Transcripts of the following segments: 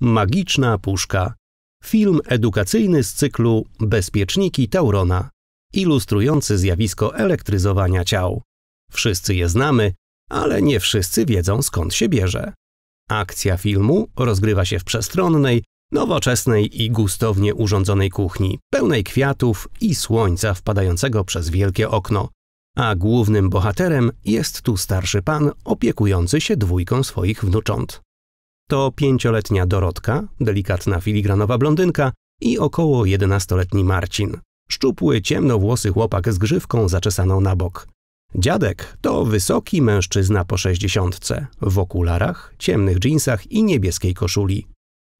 Magiczna puszka. Film edukacyjny z cyklu Bezpieczniki Taurona, ilustrujący zjawisko elektryzowania ciał. Wszyscy je znamy, ale nie wszyscy wiedzą skąd się bierze. Akcja filmu rozgrywa się w przestronnej, nowoczesnej i gustownie urządzonej kuchni, pełnej kwiatów i słońca wpadającego przez wielkie okno, a głównym bohaterem jest tu starszy pan opiekujący się dwójką swoich wnucząt. To pięcioletnia Dorotka, delikatna filigranowa blondynka i około jedenastoletni Marcin, szczupły, ciemnowłosy chłopak z grzywką zaczesaną na bok. Dziadek to wysoki mężczyzna po sześćdziesiątce, w okularach, ciemnych dżinsach i niebieskiej koszuli.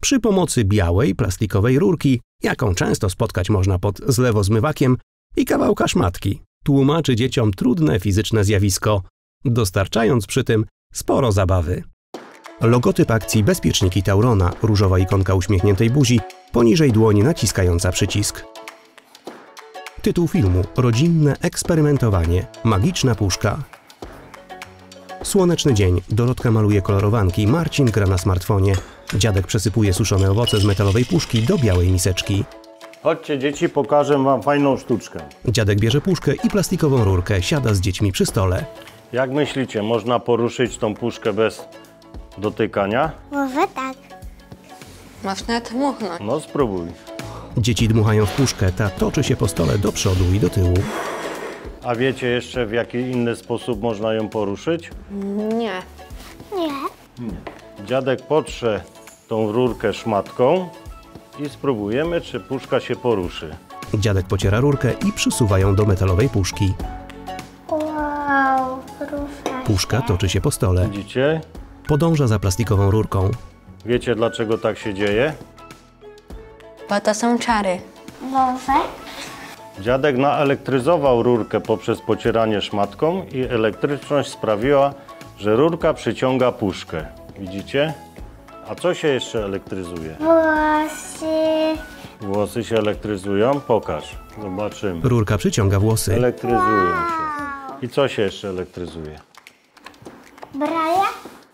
Przy pomocy białej, plastikowej rurki, jaką często spotkać można pod zlewozmywakiem, i kawałka szmatki, tłumaczy dzieciom trudne fizyczne zjawisko, dostarczając przy tym sporo zabawy. Logotyp akcji Bezpieczniki Taurona, różowa ikonka uśmiechniętej buzi, poniżej dłoni naciskająca przycisk. Tytuł filmu Rodzinne eksperymentowanie Magiczna puszka. Słoneczny dzień. Dorotka maluje kolorowanki, Marcin gra na smartfonie. Dziadek przesypuje suszone owoce z metalowej puszki do białej miseczki. Chodźcie dzieci, pokażę wam fajną sztuczkę. Dziadek bierze puszkę i plastikową rurkę, siada z dziećmi przy stole. Jak myślicie, można poruszyć tą puszkę bez dotykania? Może tak. Można dmuchnąć. No spróbuj. Dzieci dmuchają w puszkę, ta toczy się po stole do przodu i do tyłu. A wiecie jeszcze w jaki inny sposób można ją poruszyć? Nie. Nie. Dziadek potrze tą rurkę szmatką i spróbujemy, czy puszka się poruszy. Dziadek pociera rurkę i przysuwa ją do metalowej puszki. Wow, rusza Puszka toczy się po stole. Widzicie? Podąża za plastikową rurką. Wiecie dlaczego tak się dzieje? Bo to są czary. Może? Dziadek naelektryzował rurkę poprzez pocieranie szmatką i elektryczność sprawiła, że rurka przyciąga puszkę. Widzicie? A co się jeszcze elektryzuje? Włosy. Włosy się elektryzują? Pokaż. Zobaczymy. Rurka przyciąga włosy. Elektryzują się. I co się jeszcze elektryzuje? Braja?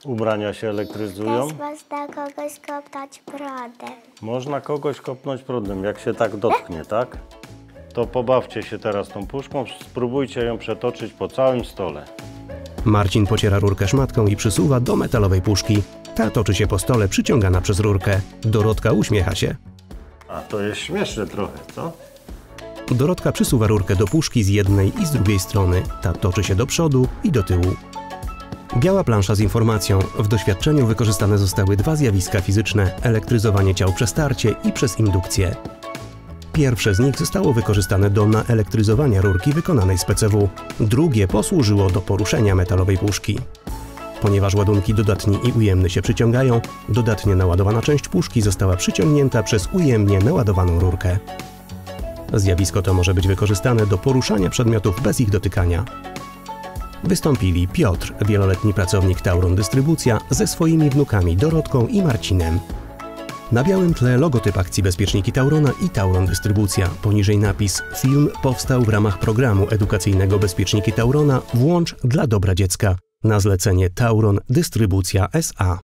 Ubrania się elektryzują? Też można kogoś kopnąć prądem. Można kogoś kopnąć prądem, jak się tak dotknie, tak? To pobawcie się teraz tą puszką, spróbujcie ją przetoczyć po całym stole. Marcin pociera rurkę szmatką i przysuwa do metalowej puszki. Ta toczy się po stole, przyciągana przez rurkę. Dorotka uśmiecha się. A to jest śmieszne trochę, co? Dorotka przysuwa rurkę do puszki z jednej i z drugiej strony. Ta toczy się do przodu i do tyłu. Biała plansza z informacją. W doświadczeniu wykorzystane zostały dwa zjawiska fizyczne: elektryzowanie ciał przez starcie i przez indukcję. Pierwsze z nich zostało wykorzystane do naelektryzowania rurki wykonanej z PCW. Drugie posłużyło do poruszenia metalowej puszki. Ponieważ ładunki dodatni i ujemny się przyciągają, dodatnie naładowana część puszki została przyciągnięta przez ujemnie naładowaną rurkę. Zjawisko to może być wykorzystane do poruszania przedmiotów bez ich dotykania. Wystąpili Piotr, wieloletni pracownik Tauron Dystrybucja, ze swoimi wnukami Dorotką i Marcinem. Na białym tle logotyp akcji Bezpieczniki Taurona i Tauron Dystrybucja. Poniżej napis Film powstał w ramach programu edukacyjnego Bezpieczniki Taurona Włącz dla dobra dziecka na zlecenie Tauron Dystrybucja SA.